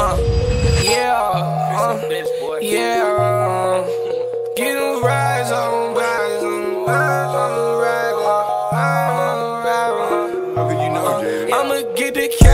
Uh, yeah, uh, yeah. Uh, get them rise on, rise on, rise on, rise on, rise on. How could you know, Jay? I'ma get the.